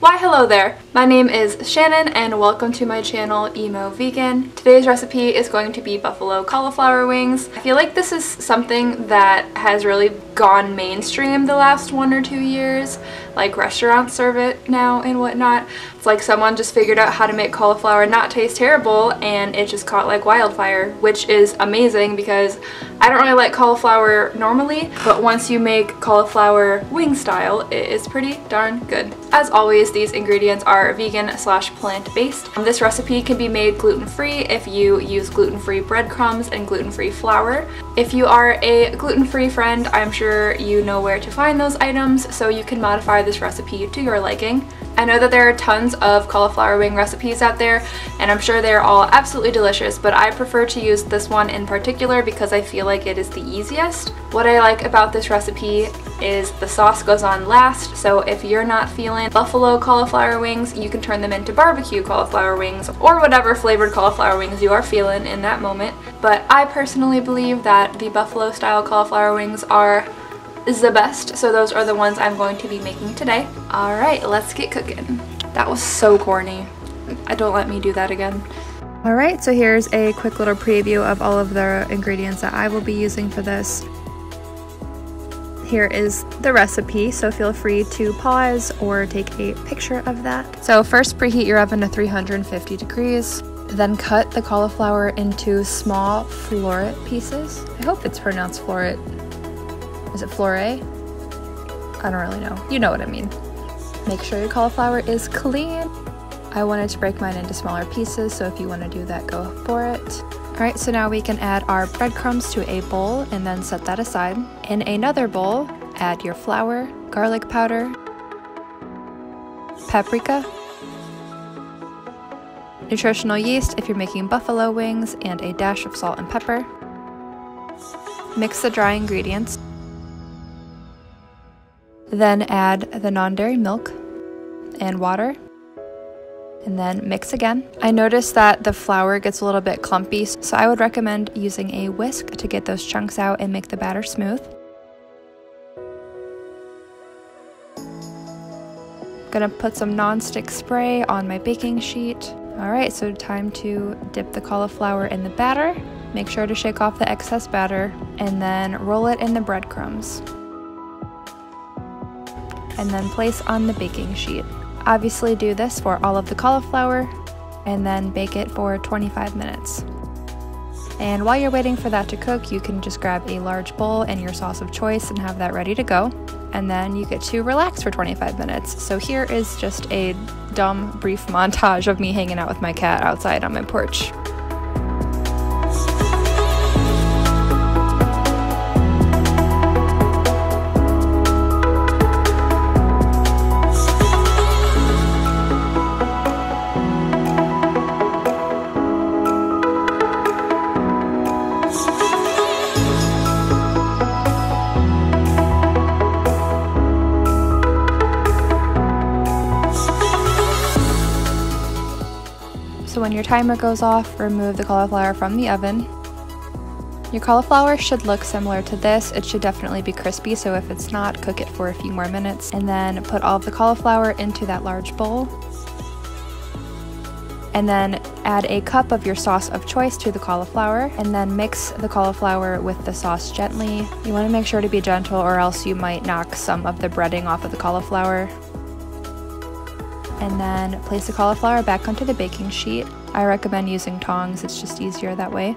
Why hello there, my name is Shannon and welcome to my channel Emo Vegan. Today's recipe is going to be buffalo cauliflower wings. I feel like this is something that has really gone mainstream the last one or two years. Like restaurants serve it now and whatnot. It's like someone just figured out how to make cauliflower not taste terrible and it just caught like wildfire, which is amazing because I don't really like cauliflower normally, but once you make cauliflower wing style, it is pretty darn good. As always, these ingredients are vegan slash plant-based. Um, this recipe can be made gluten-free if you use gluten-free breadcrumbs and gluten-free flour. If you are a gluten-free friend, I'm sure you know where to find those items, so you can modify this recipe to your liking. I know that there are tons of cauliflower wing recipes out there and I'm sure they're all absolutely delicious but I prefer to use this one in particular because I feel like it is the easiest. What I like about this recipe is the sauce goes on last so if you're not feeling buffalo cauliflower wings you can turn them into barbecue cauliflower wings or whatever flavored cauliflower wings you are feeling in that moment. But I personally believe that the buffalo style cauliflower wings are is the best, so those are the ones I'm going to be making today. Alright, let's get cooking. That was so corny. I don't let me do that again. Alright, so here's a quick little preview of all of the ingredients that I will be using for this. Here is the recipe, so feel free to pause or take a picture of that. So first preheat your oven to 350 degrees. Then cut the cauliflower into small floret pieces. I hope it's pronounced floret. Is it flore? I don't really know. You know what I mean. Make sure your cauliflower is clean. I wanted to break mine into smaller pieces, so if you want to do that, go for it. Alright, so now we can add our breadcrumbs to a bowl and then set that aside. In another bowl, add your flour, garlic powder, paprika, nutritional yeast if you're making buffalo wings, and a dash of salt and pepper. Mix the dry ingredients. Then add the non-dairy milk and water and then mix again. I noticed that the flour gets a little bit clumpy, so I would recommend using a whisk to get those chunks out and make the batter smooth. I'm Gonna put some non-stick spray on my baking sheet. Alright, so time to dip the cauliflower in the batter. Make sure to shake off the excess batter and then roll it in the breadcrumbs and then place on the baking sheet. Obviously do this for all of the cauliflower and then bake it for 25 minutes. And while you're waiting for that to cook, you can just grab a large bowl and your sauce of choice and have that ready to go. And then you get to relax for 25 minutes. So here is just a dumb brief montage of me hanging out with my cat outside on my porch. So when your timer goes off, remove the cauliflower from the oven. Your cauliflower should look similar to this. It should definitely be crispy, so if it's not, cook it for a few more minutes. And then put all of the cauliflower into that large bowl. And then add a cup of your sauce of choice to the cauliflower and then mix the cauliflower with the sauce gently. You want to make sure to be gentle or else you might knock some of the breading off of the cauliflower and then place the cauliflower back onto the baking sheet. I recommend using tongs, it's just easier that way.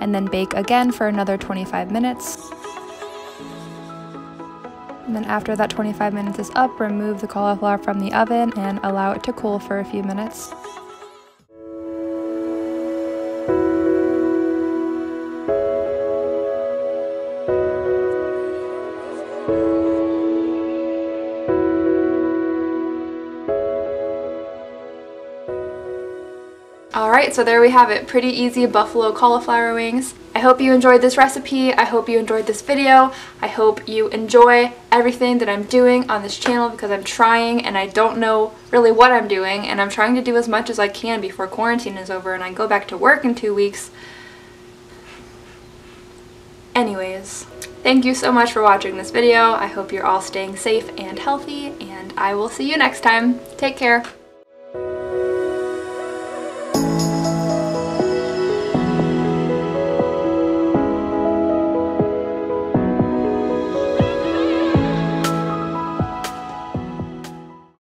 And then bake again for another 25 minutes. And then after that 25 minutes is up, remove the cauliflower from the oven and allow it to cool for a few minutes. Alright, so there we have it. Pretty easy buffalo cauliflower wings. I hope you enjoyed this recipe. I hope you enjoyed this video. I hope you enjoy everything that I'm doing on this channel because I'm trying and I don't know really what I'm doing and I'm trying to do as much as I can before quarantine is over and I go back to work in two weeks. Anyways, thank you so much for watching this video. I hope you're all staying safe and healthy and and I will see you next time. Take care.